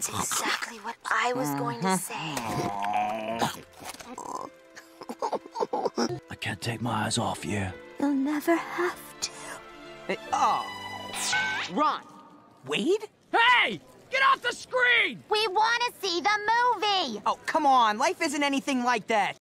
That's exactly what I was going to mm-hmm. say. I can't take my eyes off you. You'll never have to. Hey, oh. Ron. Wade? Hey! Get off the screen! We want to see the movie! Oh, come on. Life isn't anything like that.